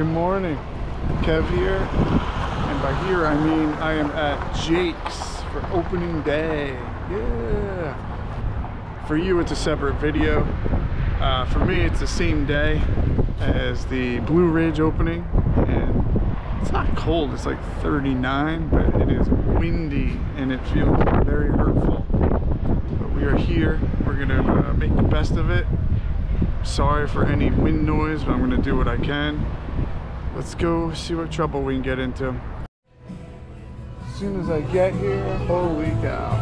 Good morning. Kev here. And by here I mean I am at Jake's for opening day. Yeah. For you it's a separate video. Uh, for me it's the same day as the Blue Ridge opening. And it's not cold, it's like 39, but it is windy and it feels very hurtful. But we are here. We're gonna uh, make the best of it. Sorry for any wind noise, but I'm gonna do what I can. Let's go see what trouble we can get into. As soon as I get here, holy cow.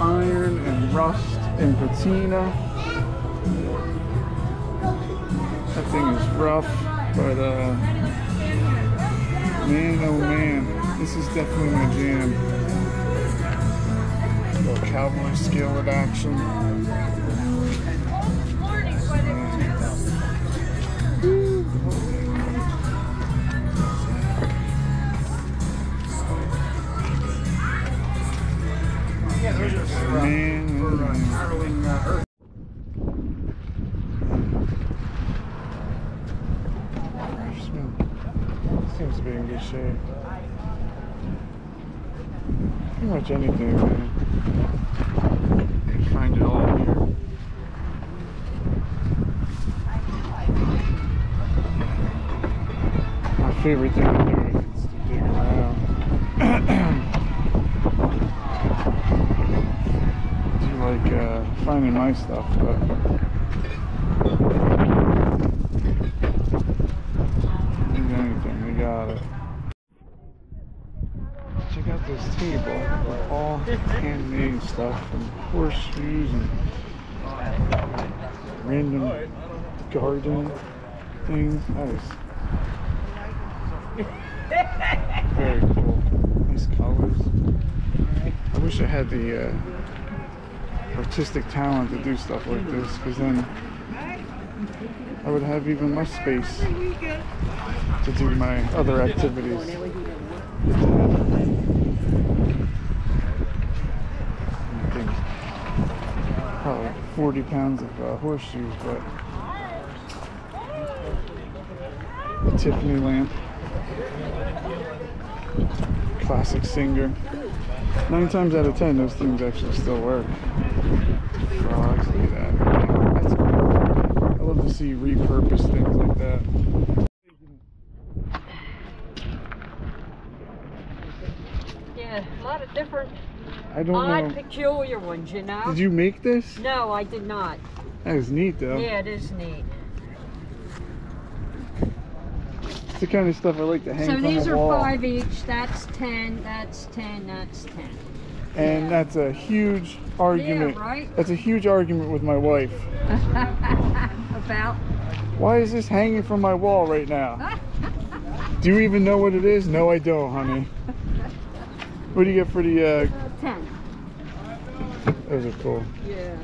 Iron and rust and patina. That thing is rough, but uh, man, oh man, this is definitely my jam. A Little cowboy skillet action. Seems to be in good shape. Pretty much anything, man. Can find it all here. My favorite thing to do is to dig around. I do like uh, finding my stuff, but anything, we got it. Check out this table, all handmade stuff and horseshoes and random garden things. Nice. Very cool. Nice colors. I wish I had the uh, artistic talent to do stuff like this because then I would have even less space to do my other activities. I think probably 40 pounds of uh, horseshoes, but a Tiffany lamp, classic Singer. Nine times out of ten, those things actually still work. Frogs, look at that. That's cool. I love to see repurposed things like that. Yeah, a lot of different I don't odd, know. peculiar ones, you know? Did you make this? No, I did not. That is neat though. Yeah, it is neat. It's the kind of stuff I like to hang So these the are wall. five each. That's ten. That's ten. That's ten. And Yeah. that's a huge argument. right? That's a huge argument with my wife. About Why is this hanging from my wall right now? Do you even know what it is? No, I don't, honey. What do you get for the, uh, ten. those are cool. Yeah.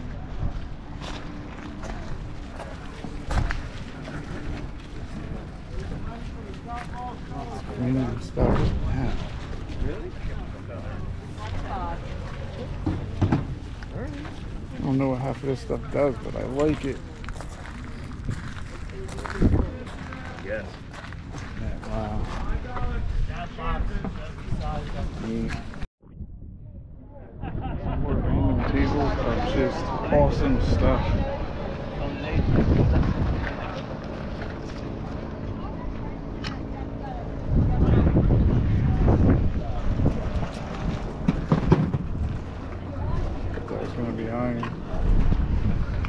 Random stuff. Yeah. I don't know what half of this stuff does, but I like it. Yes. Yeah, wow. Neat. More random tables of just awesome stuff. That was gonna be iron.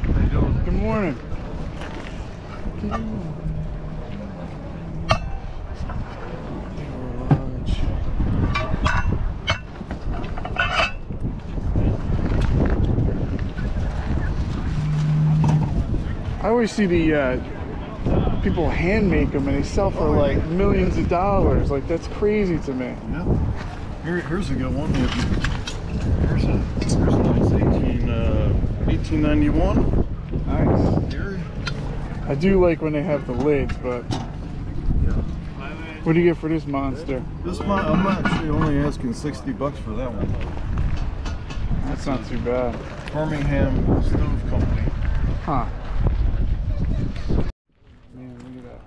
How you doing? Good morning. I always see the uh, people hand make them and they sell for like millions of dollars. Like that's crazy to me. Yeah. Here, here's a good one. Here's a, here's a nice 18, uh, 1891. Nice. Here. I do like when they have the lids, but what do you get for this monster? This one, I'm actually only asking 60 bucks for that one. That's not too bad. Birmingham Stove Company. Huh. Man, look at that.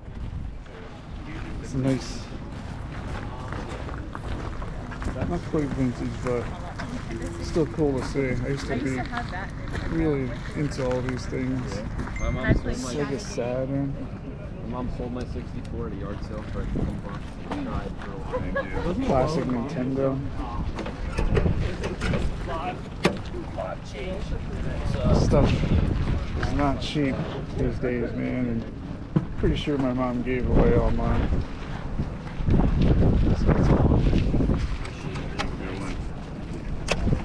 It's nice. Not quite vintage, but still cool to see. I used to be to have that. really into all these things. My mom Actually, sold It's my, like a Saturn. my mom sold my 64 at a yard sale for a couple bucks. Tried for a while. Classic Nintendo. Stuff is not cheap these days, man. And pretty sure my mom gave away all mine. All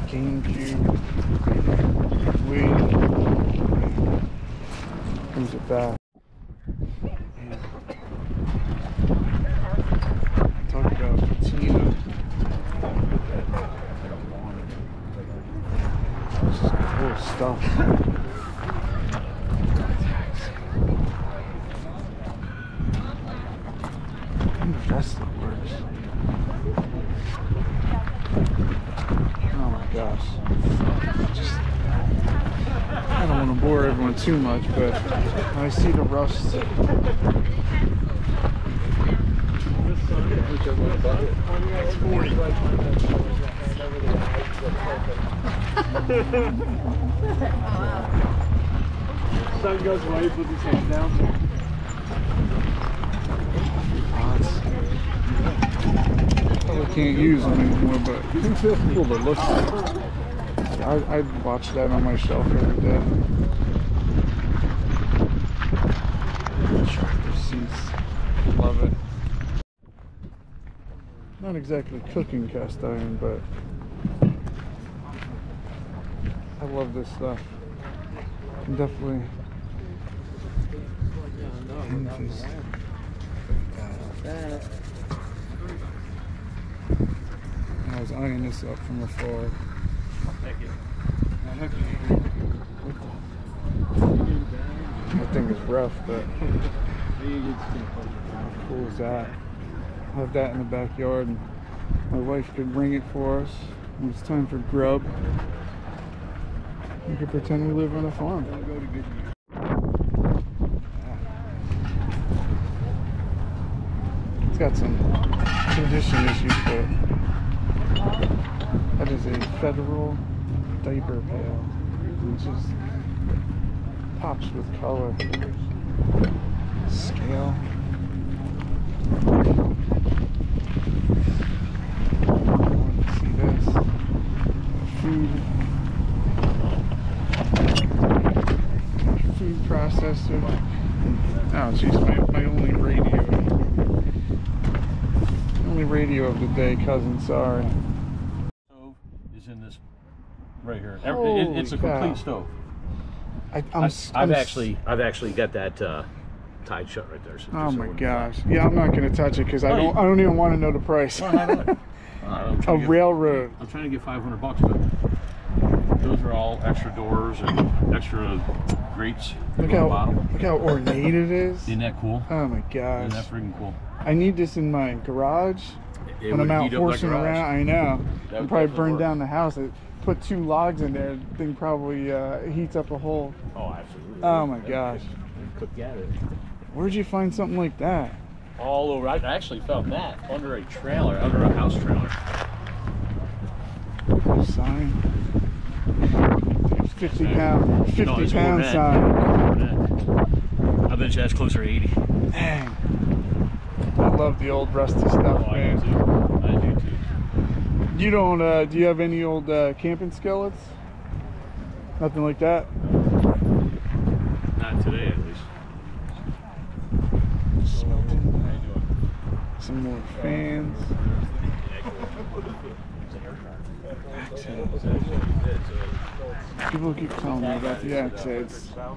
GameCube. Wii. Comes it back. Man. Talk about patina. This is cool stuff. Ooh, That's the worst. Oh my gosh. Just, I don't want to bore everyone too much, but I see the rust. Son goes away, puts his hand down. Probably can't use them anymore, but cool to look at. I, I'd watch that on my shelf every day. Tractor seats. Love it. Not exactly cooking cast iron, but I love this stuff. Can definitely. I was eyeing this up from afar. That thing is rough, but how cool is that? Have that in the backyard, and my wife could bring it for us when it's time for grub. We could pretend we live on a farm. It's got some condition issues, but that is a federal diaper pail. It just pops with color. Scale. See this? Food. Oh jeez, my, my only radio. Only radio of the day, cousin, sorry. Stove is in this right here. It- it's a Holy complete cow. stove. I, I'm, I, I'm actually, I've actually got that uh, tied shut right there. So Oh my gosh. Yeah, I'm not gonna touch it because I don't. I don't even want to know the price. Well, I don't know. Uh, A get- railroad. I'm trying to get 500 bucks, but those are all extra doors and extra grates Look how bottom. look how ornate it is. Isn't that cool? Oh my gosh. Isn't that freaking cool? I need this in my garage It when I'm out horsing around. I know. That I'd probably burn work. down the house. I put two logs in there. The thing probably uh, heats up a whole. Oh, absolutely. Oh my gosh. Cook at it. Where'd you find something like that? All over. I I actually found that under a trailer, under a house trailer. Sign. 50 pound, 50 No, pound sign. I bet you that's closer to 80. Dang. I love the old rusty stuff, Oh, I man. do too. I do too. You don't, uh, do you have any old uh, camping skillets? Nothing like that? Not today, at least. Some more fans. People keep telling me about the heads. I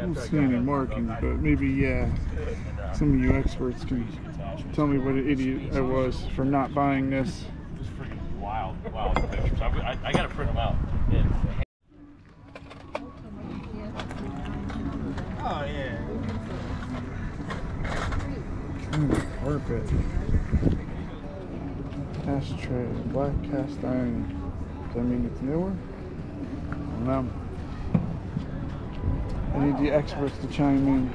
don't see any markings, but maybe, yeah, some of you experts can tell me what an idiot I was for not buying this. It's freaking wild, wild pictures. I, gotta print them out. And Mm, carpet. Ashtray, black cast iron. Does that mean it's newer? I don't know. I need the experts to chime in.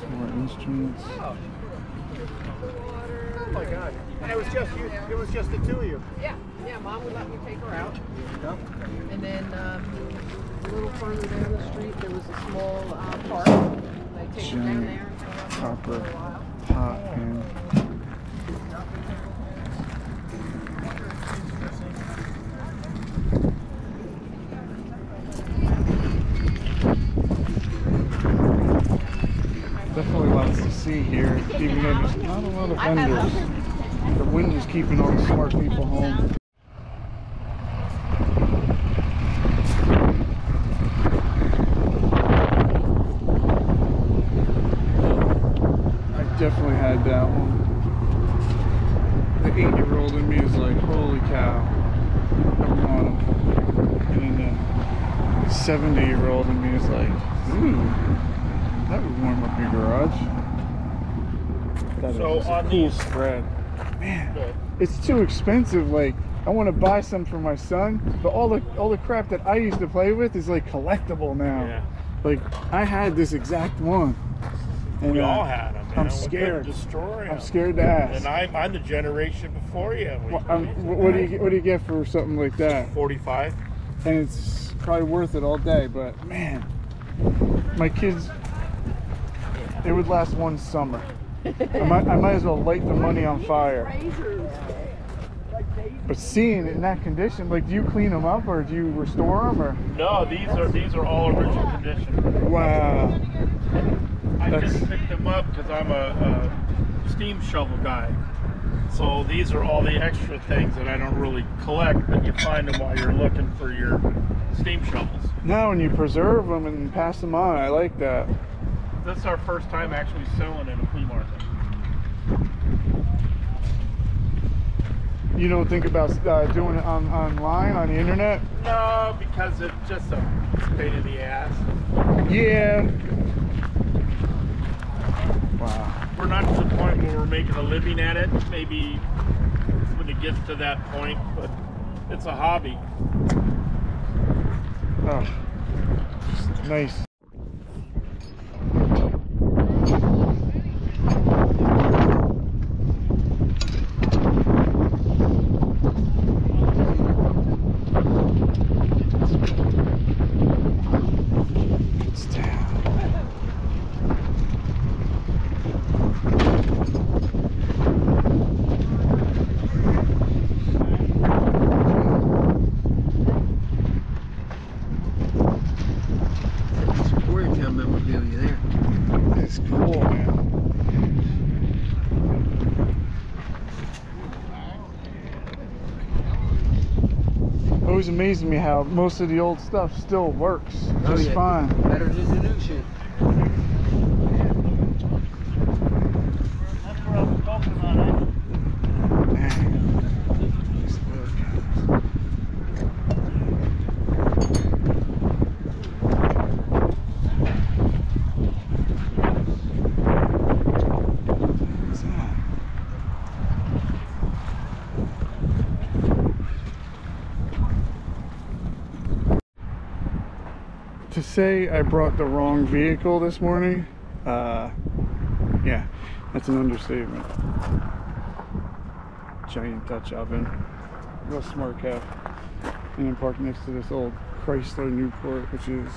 Some More instruments. Oh my god. And it was just you it was just the two of you. Yeah, yeah, mom would let me take her out. And then um, a little further down the street, there was a small uh, park. I take her down there and go out for copper a while. pot and definitely lots to see here, even though there's not a lot of vendors. The wind is keeping all the smart people home. I definitely had that one. The eight-year-old in me is like, holy cow, want 'em." And then the 70-year-old in me is like, ooh, that would warm up your garage. That So is a on cool these- spread. Man, it's too expensive. Like, I want to buy some for my son, but all the all the crap that I used to play with is like collectible now. Yeah. Like, I had this exact one. And, We uh, all had them. I'm We couldn't scared. I'm scared to ask. And I'm, I'm the generation before you. We- Wha- um, wh- what do you what do you get for something like that? 45. And it's probably worth it all day. But man, my kids, it would last one summer. I might, I might as well light the money on fire. But seeing it in that condition, like, do you clean them up or do you restore them or? No, these are these are all original condition. Wow. I That's- just picked them up because I'm a, a steam shovel guy. So these are all the extra things that I don't really collect, but you find them while you're looking for your steam shovels. Now, when you preserve them and pass them on, I like that. This is our first time actually selling in a flea market. You don't think about uh, doing it on, online on the internet? No, because it's just a pain in the ass. Yeah. Wow. We're not to the point where we're making a living at it. Maybe when it gets to that point, but it's a hobby. Oh. Nice. It's down. Warriortown memorabilia there. It's cool, man. Amazes me how most of the old stuff still works Oh, just yeah. fine. Better than the new shit. That's what I was talking about. Nice look. What's that? To say I brought the wrong vehicle this morning, uh, yeah, that's an understatement giant Dutch oven. Real smart cat. And then parked next to this old Chrysler Newport, which is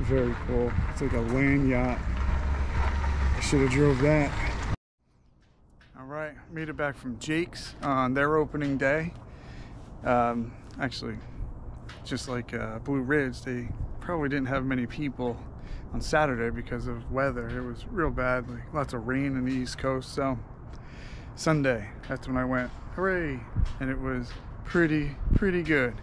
very cool. It's like a land yacht. I should have drove that. All right, made it back from Jake's on their opening day. Um, actually, just like uh, Blue Ridge, they probably didn't have many people on Saturday because of weather. It was real bad, like lots of rain in the East Coast. So Sunday, that's when I went. Hooray! And it was pretty, pretty good.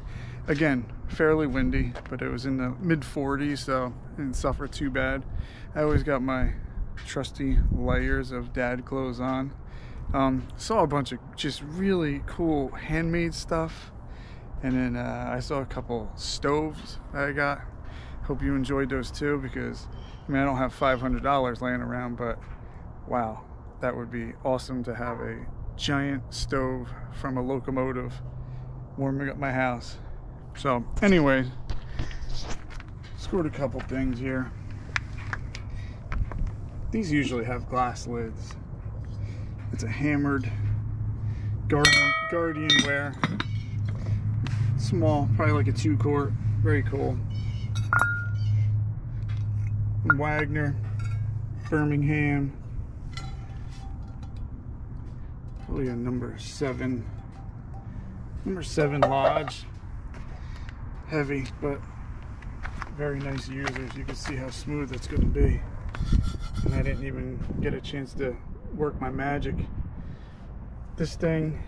Again, fairly windy, but it was in the mid 40s, so I didn't suffer too bad. I always got my trusty layers of dad clothes on. Um, saw a bunch of just really cool handmade stuff. And then uh, I saw a couple stoves that I got. Hope you enjoyed those too because I mean, I don't have $500 laying around, but wow, that would be awesome to have a giant stove from a locomotive warming up my house. So, anyway, scored a couple things here. These usually have glass lids. It's a hammered Guardian, Guardian Ware. Small, probably like a two quart. Very cool. Wagner, Birmingham. Probably a number seven. Number seven Lodge. Heavy, but very nice users. You can see how smooth it's going to be. And I didn't even get a chance to work my magic. This thing,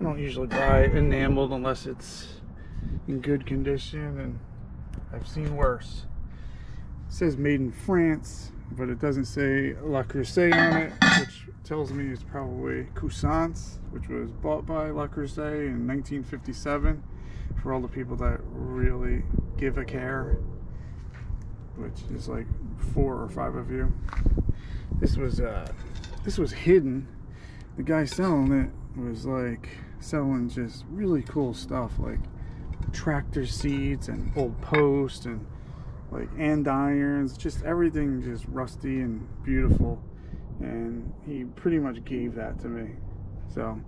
I don't usually buy enameled unless it's in good condition, and I've seen worse. It says made in France, but it doesn't say Le Creuset on it, which tells me it's probably Cousance, which was bought by Le Creuset in 1957 for all the people that really give a care, which is like four or five of you. This was uh, this was hidden. The guy selling it was like selling just really cool stuff, like tractor seats and old posts and like andirons, just everything just rusty and beautiful. And he pretty much gave that to me. So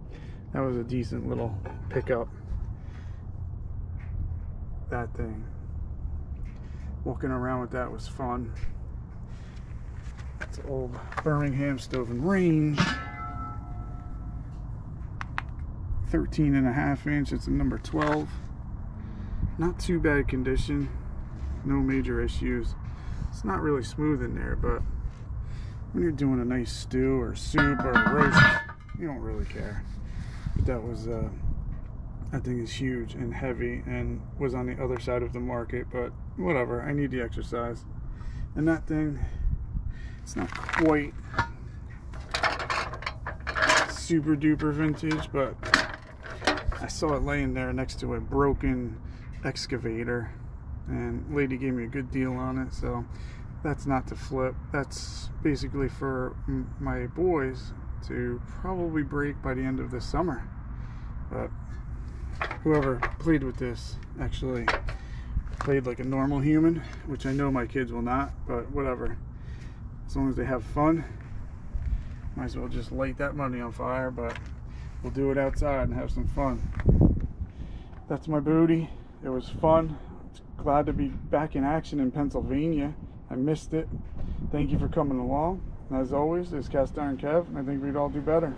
that was a decent little pickup. That thing. Walking around with that was fun. It's old Birmingham stove and range. 13 and a half inch. It's a number 12. Not too bad condition. No major issues. It's not really smooth in there, but when you're doing a nice stew or soup or roast, you don't really care. But that was, uh, that thing is huge and heavy and was on the other side of the market, but whatever. I need the exercise. And that thing, it's not quite super duper vintage, but I saw it laying there next to a broken excavator and lady gave me a good deal on it so that's not to flip. That's basically for my boys to probably break by the end of the summer. But whoever played with this actually played like a normal human which I know my kids will not but whatever. As long as they have fun might as well just light that money on fire but we'll do it outside and have some fun. That's my booty. It was fun glad to be back in action in Pennsylvania. I missed it. Thank you for coming along. As always it's cast iron Kev and I think we'd all do better